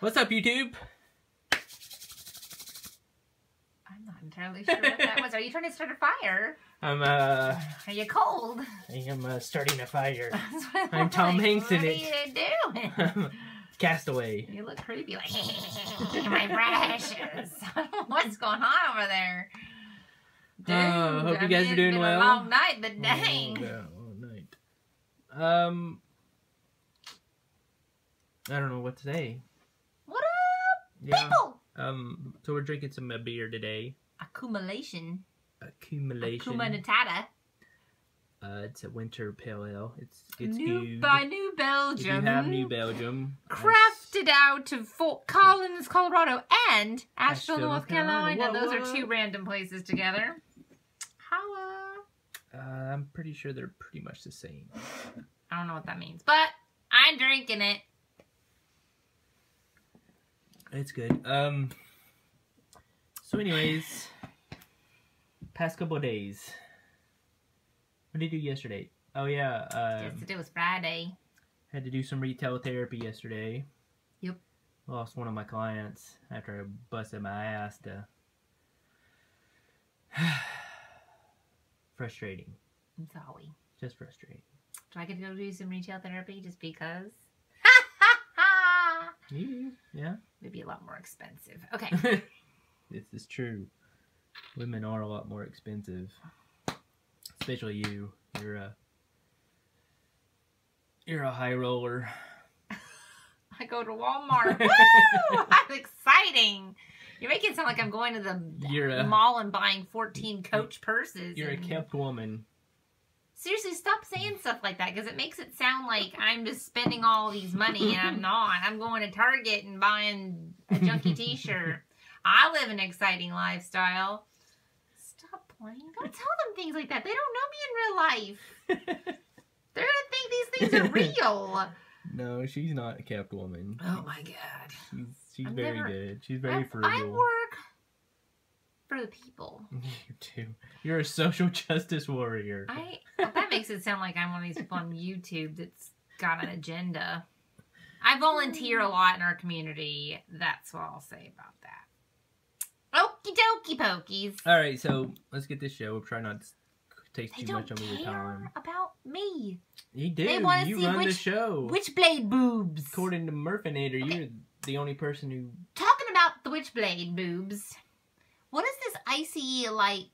What's up, YouTube? I'm not entirely sure what that was. Are you trying to start a fire? I'm uh, Are you cold? I am uh, starting a fire. I'm Tom like, Hanks in What are you doing? Castaway. You look creepy, like my precious. What's going on over there? Dude, Oh, hope you guys mean, are doing well. Long night, but dang. Oh, yeah, all night. Um, I don't know what to say. Yeah. people? Um, so we're drinking some uh, beer today. Accumulation. Accumulation. Akuma Uh, it's a winter pale ale. It's it's New good. by New Belgium. If you have New Belgium. crafted out of Fort Collins, Colorado, and Asheville, Asheville, North Carolina. Carolina. What, Those are two random places together. Holla. Uh, I'm pretty sure they're pretty much the same. I don't know what that means, but I'm drinking it. It's good. Um. So, anyways, past couple of days. What did you do yesterday? Oh yeah, um, Yesterday was Friday. had to do some retail therapy yesterday. Yep. Lost one of my clients after I busted my ass to. frustrating. I'm sorry. Just frustrating. Do I get to go do some retail therapy just because? Yeah. Maybe a lot more expensive. Okay. this is true. Women are a lot more expensive. Especially you. You're a you're a high roller. I go to Walmart. Woo! That's exciting. You're making it sound like I'm going to the a mall and buying 14 Coach purses. you're a kept woman. Seriously, stop saying stuff like that because it makes it sound like I'm just spending all these money and I'm not. I'm going to Target and buying a junky T-shirt. I live an exciting lifestyle. Stop playing. Don't tell them things like that. They don't know me in real life. They're gonna think these things are real. no, she's not a kept woman. Oh my god. She's she's I'm very never- good. She's very I, frugal. I work for the people. You too. You're a social justice warrior. I that makes it sound like I'm one of these people on YouTube that's got an agenda. I volunteer a lot in our community. That's what I'll say about that. Okie dokie pokies. All right, so let's get this show. We'll try not to take They too much of your time. about me. You do. They wanna you see run the which- show. Witchblade boobs. According to Murfinator, Okay. you're the only person who Talking about the witchblade boobs. What is this icy like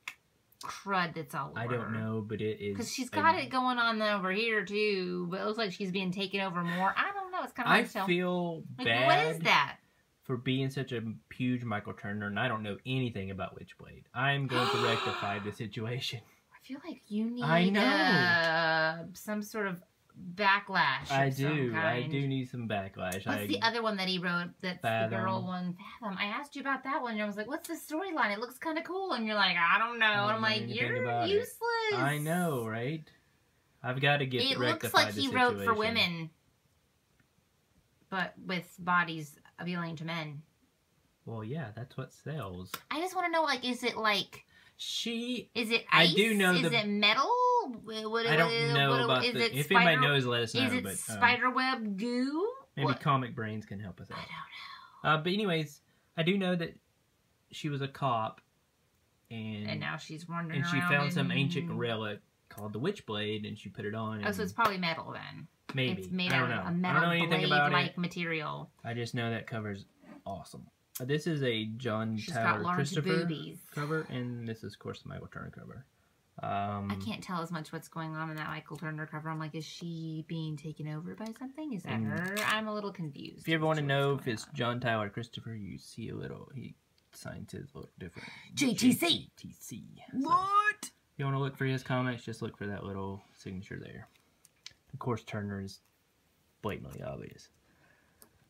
crud that's all over? I don't know, but it is. Because she's got it going on over here too, but it looks like she's being taken over more. I don't know. It's kind of I hard feel Like, bad what is that? for being such a huge Michael Turner, and I don't know anything about Witchblade. I'm going to rectify the situation. I feel like you need I know. Uh, some sort of backlash. I do. I do need some backlash. What's I, the other one that he wrote? That's Fathom. the girl one. Fathom. I asked you about that one, and I was like, "What's the storyline? It looks kind of cool." And you're like, "I don't know." I don't and I'm know like, "You're about it. useless." I know, right? I've got to get It looks like he wrote for women, but with bodies appealing to men. Well, yeah, that's what sells. I just want to know, like, is it like, She. is it I ice? do know Is the- it metal? What, what, I don't know what- about is the. it If spider, anybody knows, let us know. Is it but um, spider web goo? maybe What? Comic Brains can help us out. I don't know. Uh, but anyways, I do know that she was a cop, and And now she's wandering and she found some ancient relic called the Witchblade, and she put it on. Oh, so it's probably metal then. maybe It's made I out don't know. of a I metal don't know anything about blade-like it. material. I just know that cover's awesome. This is a John She's Tyler got large Christopher boobies. cover, and this is of course the Michael Turner cover. Um, I can't tell as much what's going on in that Michael Turner cover. I'm like, is she being taken over by something? Is that her? I'm a little confused. If you ever want to know if it's on. John Tyler Christopher, you see a little. He signs his look different. JTC. JTC. So, what? if you want to look for his comics, just look for that little signature there. Of course, Turner is blatantly obvious.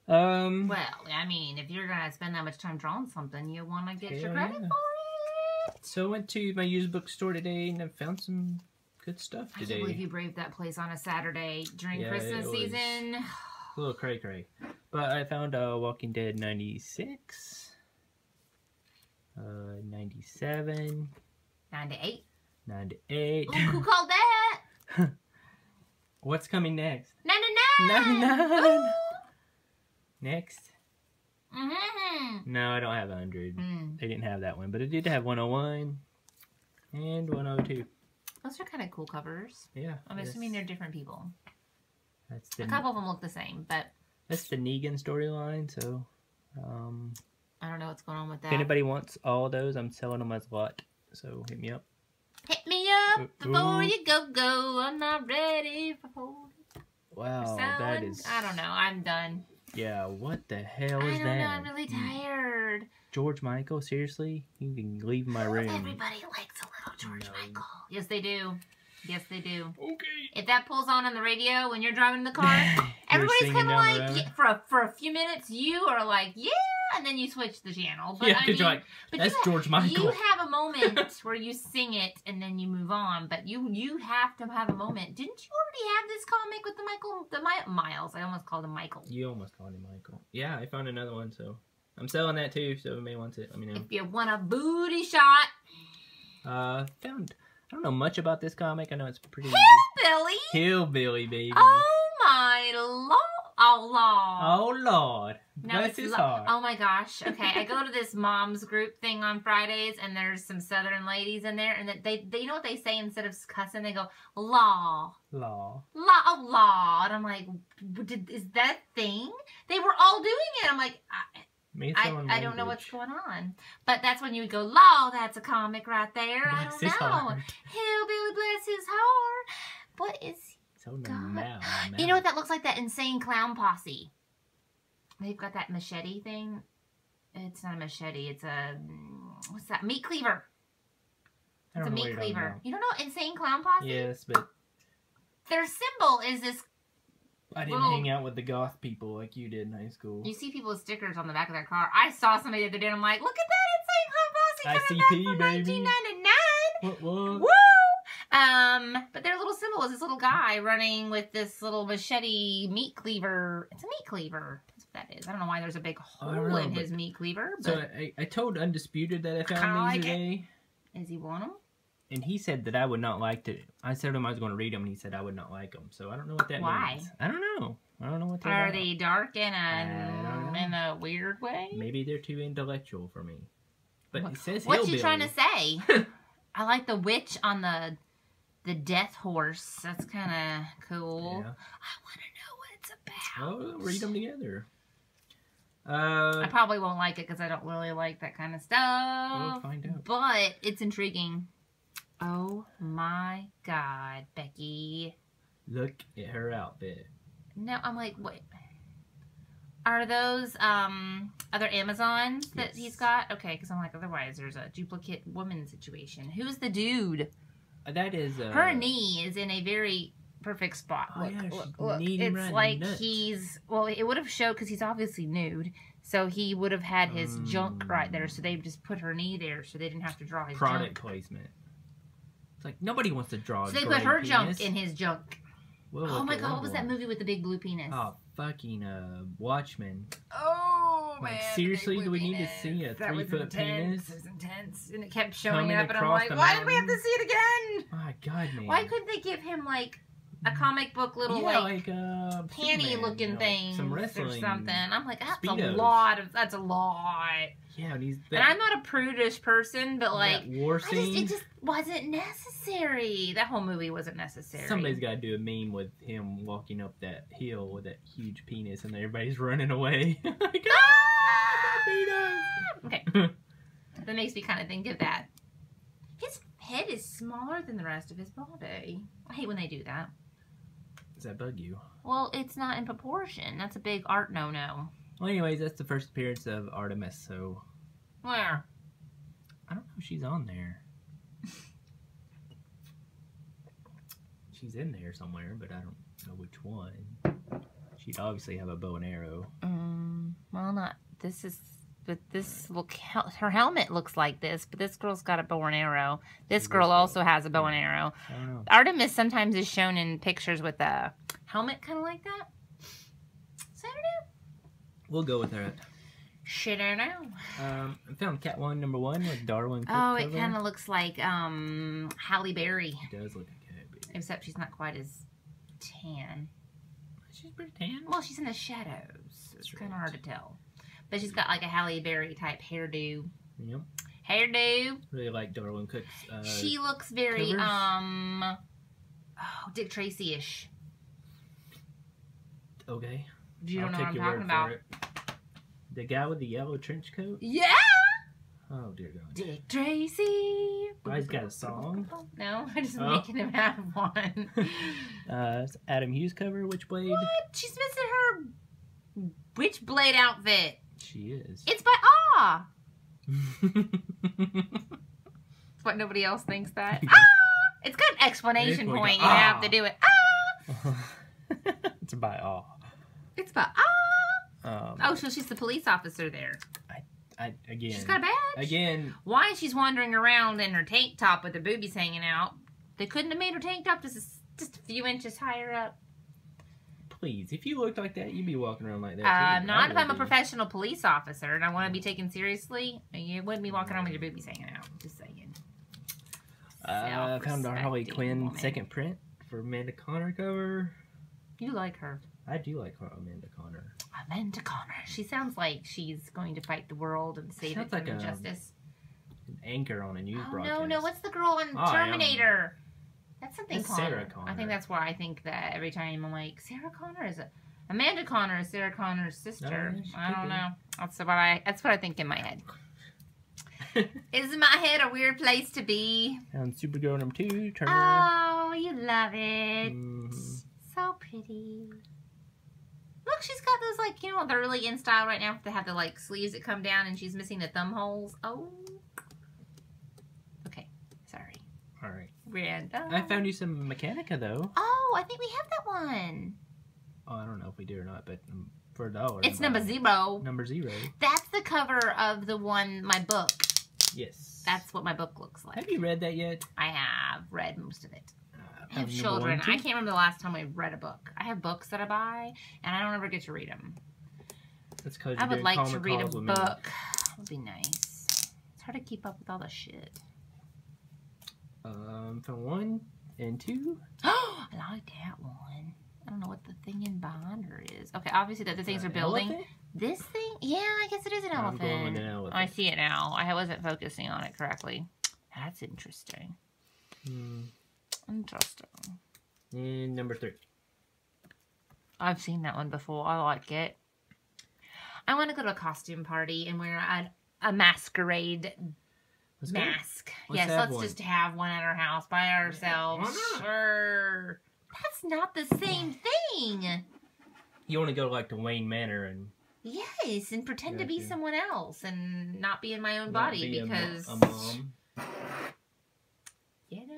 Um. Well, I mean, if you're gonna spend that much time drawing something, you want to get your credit yeah. for it. So I went to my used bookstore today and I found some good stuff today. I can't believe you braved that place on a Saturday during Yeah, Christmas season. A little cray cray. But I found uh, Walking Dead 96, uh, 97, Nine to eight. 98. Ooh, who called that? What's coming next? Nine to nine. 99. Ooh. Next, Mm-hmm. No, I don't have 100. Mm. They didn't have that one, but it did have 101 and 102. Those are kind of cool covers. Yeah. I'm assuming they're different people. That's the A couple of them look the same, but that's the Negan storyline. So, um, I don't know what's going on with that. if anybody wants all those, I'm selling them as a lot. So hit me up. Hit me up Ooh. before you go go. I'm not ready for Wow. That is. I don't know. I'm done. Yeah, what the hell is I don't that? know. I'm really tired. George Michael, seriously? You can leave my room. Everybody likes a little George No. Michael. Yes, they do. Yes, they do. Okay. If that pulls on on the radio when you're driving the car, everybody's kind of like, yeah, for a, for a few minutes, you are like, yeah, and then you switch the channel. But yeah, I because mean, you're like, but that's you, George Michael. you have a moment where you sing it and then you move on. But you you have to have a moment. Didn't you already have this comic with the Michael the Mi- Miles? I almost called him Michael. You almost called him Michael. Yeah, I found another one, so I'm selling that too. So if anybody wants it, let me know. If you want a booty shot, Uh, found. I don't know much about this comic. I know it's pretty Billy. hillbilly, baby. Oh my lord. Oh lord. Oh Lord, No, bless his heart. Oh my gosh. Okay, I go to this mom's group thing on Fridays, and there's some Southern ladies in there, and they they you know what they say instead of cussing, they go law, Law. law, oh, law, and I'm like, did, is that a thing? They were all doing it. I'm like, I, Me I, I don't know what's going on, but that's when you would go law. That's a comic right there. I don't know. heart. Hillbilly bless his heart. What is So God. you know what that looks like? That insane clown posse. They've got that machete thing. It's not a machete. It's a what's that? Meat cleaver. It's a don't meat cleaver. You don't know insane clown posse? Yes, but Their symbol is this. I didn't Little- hang out with the goth people like you did in high school. You see people with stickers on the back of their car. I saw somebody the other day. and I'm like, look at that insane clown posse coming ICP, back from baby. 1999. What was? Woo! Um, but their little symbol is this little guy running with this little machete meat cleaver. It's a meat cleaver. That's what that is. I don't know why there's a big hole know, in his meat cleaver, but So I, I told Undisputed that I found like these it. today, is he one of them? And he said that I would not like to. I said to him I was going to read them, and he said I would not like them. So I don't know what that Why? means. I don't know. I don't know what Are about. they dark in a in a weird way? Maybe they're too intellectual for me. But What- it says What you trying to say? I like the witch on the the death horse. That's kind of cool. Yeah. I want to know what it's about. Oh, read them together. Uh, I probably won't like it because I don't really like that kind of stuff. we'll find out. But it's intriguing. Oh my god, Becky. Look at her outfit. No, I'm like, wait. Are those um other Amazons that Yes. he's got? Okay, because I'm like, otherwise there's a duplicate woman situation. Who's the dude? Uh, That is uh, Her knee is in a very perfect spot. Oh, look, yeah, look, look. It's like nuts. he's well, it would have showed because he's obviously nude, so he would have had his junk right there. So they just put her knee there, so they didn't have to draw his product junk. placement. It's like nobody wants to draw. So they put great her junk in his junk. We'll Oh my god, what was that movie with the big blue penis? Oh, fucking uh, Watchmen. Oh Like, man! seriously, do we blue need to see a That was three-foot intense. penis? It was intense, and it kept showing Coming up, and I'm like, the why did we have to see it again? My God, man. Why couldn't they give him like a comic book little yeah, like, like, uh, panty Superman, looking you know, thing some or something? I'm like, that's a lot of that's a lot. Yeah, and he's That, and I'm not a prudish person, but like. that war I just, scene. it just wasn't necessary. That whole movie wasn't necessary. Somebody's got to do a meme with him walking up that hill with that huge penis, and everybody's running away. like, ah, penis! Okay. That makes me kind of think of that. His head is smaller than the rest of his body. I hate when they do that. Does that bug you? Well, it's not in proportion. That's a big art no no. Well, anyways, that's the first appearance of Artemis, so Where? I don't know if she's on there. she's in there somewhere, but I don't know which one. She'd obviously have a bow and arrow. Um, well, not this is, but this look. hel- Her helmet looks like this, but this girl's got a bow and arrow. This This girl girl. also has a bow and arrow. I don't know. Artemis sometimes is shown in pictures with a helmet, kind of like that. So I don't know. We'll go with that. Shit, I don't know. Um, I found Catwoman number one with Darwyn. Cooke Oh, it kind of looks like um Halle Berry, It does look like Cat Baby. except she's not quite as tan. She's pretty tan. Well, she's in the shadows. It's That's kind of hard to tell. but she's got like a Halle Berry type hairdo. Yep. Hairdo. Really like Darwyn Cooke's. Uh, she looks very covers? um, oh, Dick Tracy ish. okay. You don't I'll know what I'm talking about. it. The guy with the yellow trench coat. Yeah, Oh dear God. Dick Tracy. Oh, he's got a song? No, I'm just Oh. making him have one. Uh, Adam Hughes cover Witchblade. what? She's missing her Witchblade outfit. She is. It's by Ah. What nobody else thinks that. ah! It's got an explanation point. a You have ah. to do it. Ah! it's by all. It's by Ah. Um, Oh, so she's the police officer there. I, I, again, She's got a badge. again, Why she's wandering around in her tank top with her boobies hanging out? They couldn't have made her tank top just a, just a few inches higher up. please, if you looked like that, you'd be walking around like that. Uh, too. not if I'm a professional police officer and I want to be taken seriously. You wouldn't be walking around with your boobies hanging out. Just saying. Uh, found our Harley Quinn woman. second print for Amanda Conner cover. You like her. I do like Amanda Conner. Amanda Conner. She sounds like she's going to fight the world and save it from like a injustice. An anchor on a news Oh broadcast. no, no, what's the girl in Oh, Terminator? That's something That's Connor. Sarah I think that's why I think that every time I'm like, Sarah Connor is a Amanda Conner is Sarah Connor's sister. She I don't be. know. That's what I that's what I think in my head. Isn't my head a weird place to be? And Supergirl number two, Turner. Oh, you love it. Mhm. So pretty. Look, she's got those like you know they're really in style right now. They have the like sleeves that come down, and she's missing the thumb holes. Oh. Okay, sorry. All right. Random. I found you some Mechanika though. Oh, I think we have that one. Oh, I don't know if we do or not, but for a dollar. It's I'm number zero. Number zero. That's the cover of the one my book. Yes. That's what my book looks like. Have you read that yet? I have read most of it. Uh, I have children. I can't remember the last time I read a book. I have books that I buy, and I don't ever get to read them. That's because I would like to read a me. book. That would be nice. It's hard to keep up with all the shit. Um, found one and two. Oh, I like that one. I don't know what the thing in behind her is. Okay, obviously the other things Uh, are building. elephant? This thing? Yeah, I guess it is an I'm going with elephant. an elephant. I see it now. I wasn't focusing on it correctly. That's interesting. Hmm. Interesting. And number three. I've seen that one before. I like it. I want to go to a costume party and wear a, a masquerade Let's mask. Let's yes, let's one. just have one at our house by ourselves. Not? Sure. That's not the same thing. You want to go like to Wayne Manor and Yes, and pretend to be someone else and not be in my own not body be because a, mom. you know.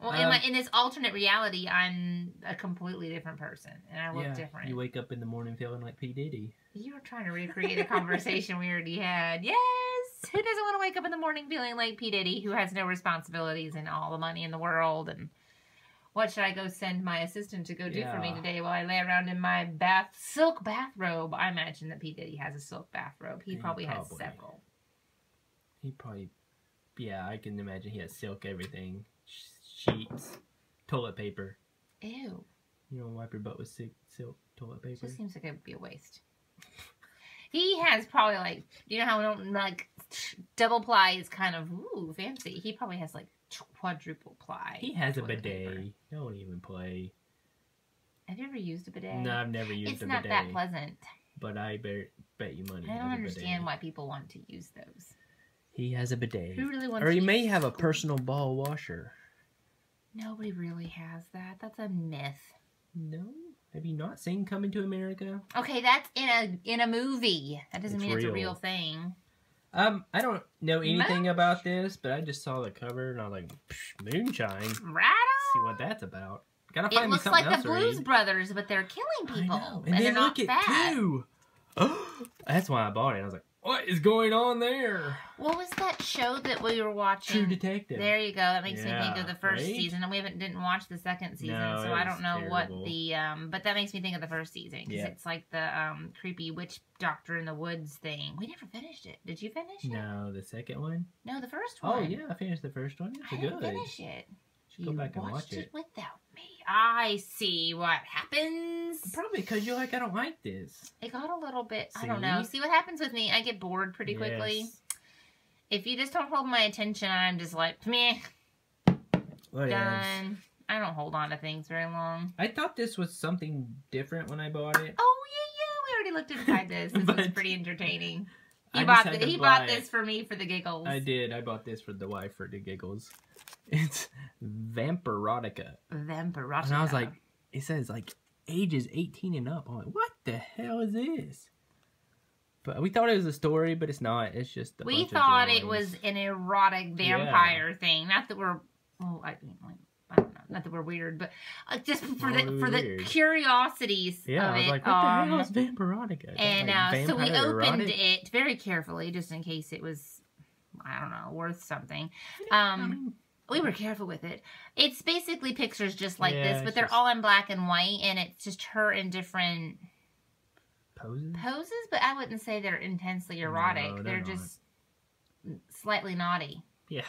Well, in Um, my in this alternate reality, I'm a completely different person, and I look yeah, different. You wake up in the morning feeling like P Diddy. You were trying to recreate a conversation we already had. Yes. Who doesn't want to wake up in the morning feeling like P. Diddy, who has no responsibilities and all the money in the world? And what should I go send my assistant to go do for me today while I lay around in my bath silk bathrobe? I imagine that P. Diddy has a silk bathrobe. He Yeah, probably, has several. He probably, yeah, I can imagine he has silk everything, Sh- sheets, toilet paper. Ew. You know, wipe your butt with silk, silk toilet paper. Just seems like it would be a waste. He has probably like you know how we don't like double ply is kind of ooh fancy. He probably has like quadruple ply. He has a bidet. paper. Don't even play. Have you ever used a bidet? No, I've never used it's a not that pleasant. But I bet, bet you money. I don't understand bidet. why people want to use those. He has a bidet. Who really wants? Or he may have a personal ball washer. Nobody really has that. That's a myth. No? Have you not seen Coming to America? Okay, that's in a in a movie. That doesn't It's mean it's a real. real thing. Um, I don't know anything about this, but I just saw the cover and I was like, moonshine. Right See what that's about. Gotta on. find It me looks something like else the Blues read. Brothers, but they're killing people, and, And, they're then not look at fat. two. That's why I bought it. I was like, what is going on there? What was that show that we were watching? True Detective. There you go. That makes me think of the first right? season, and we haven't didn't watch the second season, No, so I don't know what the um. But that makes me think of the first season because Yeah. it's like the um creepy witch doctor in the woods thing. We never finished it. Did you finish it? No, the second one. No, the first Oh one. yeah, I finished the first one. I It's didn't good. finish it. Should go back and watch it. without me. I see what happens. Probably because you're like, I don't like this. It got a little bit. I don't know. See? See what happens with me? I get bored pretty quickly. If you just don't hold my attention, I'm just like meh, Whatevs. done. I don't hold on to things very long. I thought this was something different when I bought it. Oh yeah, yeah. We already looked inside this. This was pretty entertaining. He I bought the, he buy bought this for me for the giggles. I did. I bought this for the wife for the giggles. It's Vampirotica. Vampirotica. And I was like, it says like ages 18 and up. I'm like, what the hell is this? But we thought it was a story, but it's not. It's just a we thought it was an erotic vampire thing. Not that we're, well, I mean, like, I don't know. Not that we're weird, but uh, just for the for the curiosities Yeah, of I was it. like, what um, the hell is Vampirotica? and Like, uh, so we opened erotic? it very carefully, just in case it was, I don't know, worth something. I Um, mean, we were careful with it. It's basically pictures just like Yeah, this, but they're just- all in black and white, and it's just her in different poses? poses. But I wouldn't say they're intensely erotic. No, they're they're just slightly naughty Yeah.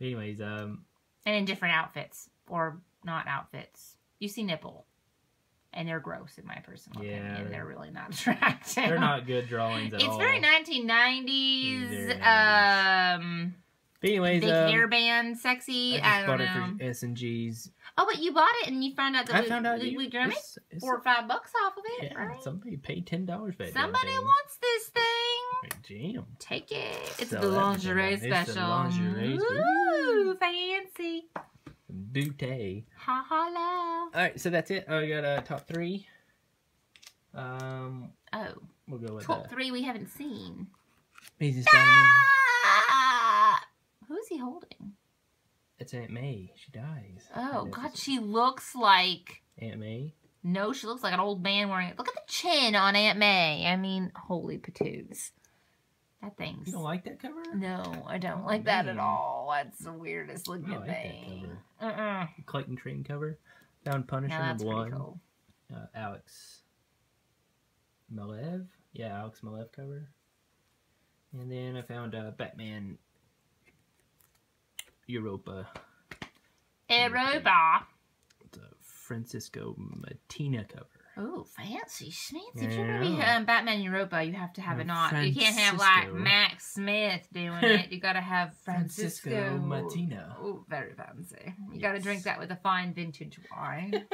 Anyways, um, and in different outfits or not outfits. You see nipple, and they're gross in my personal Yeah, opinion. they're- They're really not attractive. they're not good drawings at It's all. very 1990s. Very 90s. Um, But anyways, big um, hairband, sexy. I I, just don't bought know. it for S and G's. Oh, but you bought it and you found out that I we, found out we, we it's- four or five bucks off of it, yeah, right? somebody paid ten dollars for it. Somebody wants this thing. Damn. Take it. It's Sell the lingerie. It's the special. lingerie Ooh, fancy. Booty. Ha ha la. All right, so that's it. Oh, we got uh, top three. Um, Oh, we'll go with top uh, three we haven't seen. Amazing Ah! Who's he holding? It's Aunt May. She dies. Oh God, she looks like. Aunt May. No, she looks like an old man wearing it. Look at the chin on Aunt May. I mean, holy patoots. That thing's. You don't like that cover? No, I don't Oh, like that at all. That's the weirdest looking I like that thing. cover. Uh-uh. Clayton Crain cover. Found Punisher that's number one. cool. Uh, Alex Maleev. Yeah, Alex Maleev cover. And then I found uh, Batman Europa. Aeroba. It's a Francisco Mattina cover. Oh, fancy schmancy. If you're gonna be um, Batman Europa, you have to have Uh, it not. You can't have like Max Smith doing it. You gotta have Francisco Francisco, Mattina. Oh, very fancy. You gotta drink that with a fine vintage wine.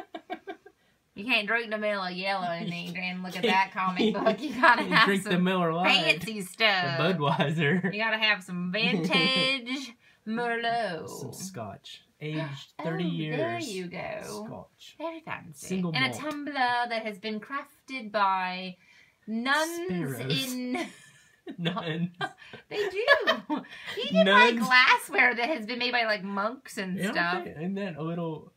you can't drink the Miller Yellow and and look at that comic book. You gotta You have drink the some Miller Lite. fancy The stuff. Budweiser. You gotta have some vintage Merlot. Some scotch. Aged 30 oh, years. There you go. Scotch. Very fancy. Single and malt. a tumbler that has been crafted by nuns Sparrows. in. None. They do. You get like glassware that has been made by like monks and Yeah, stuff. Isn't that a little,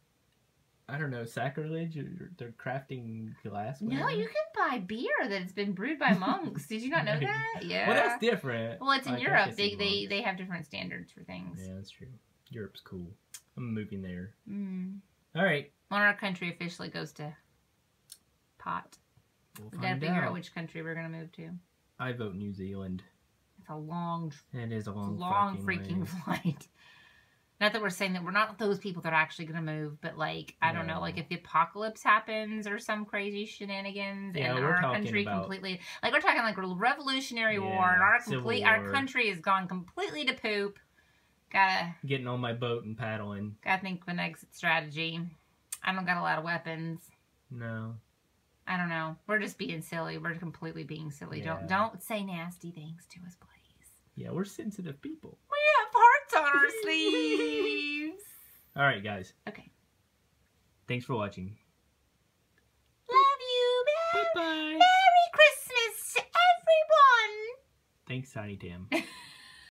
I don't know, sacrilege? They're crafting glassware? No, you can buy beer that's been brewed by monks. Did you not know Right. that? Yeah. Well, that's different. Well, it's in Like, Europe. They, they monks. they have different standards for things. Yeah, that's true. Europe's cool. I'm moving there. Mm. All right. When our country officially goes to pot, We'll we gotta figure out out. which country we're gonna move to. I vote New Zealand. It's a long It is a long, long, freaking flight. Not that we're saying that we're not those people that are actually going to move, but like I don't know, like if the apocalypse happens or some crazy shenanigans, Yeah, and we're our country about- completely, like we're talking like a Revolutionary War, and our complete our country has gone completely to poop. Gotta Getting on my boat and paddling. gotta think of an exit strategy. I don't got a lot of weapons. No. I don't know. We're just being silly. We're completely being silly. Yeah. Don't don't say nasty things to us, please. Yeah, we're sensitive people. We have hearts on our sleeves. All right, guys. Okay. Thanks for watching. Love you, Bye man. bye. Merry Christmas to everyone. Thanks, Tiny Tim.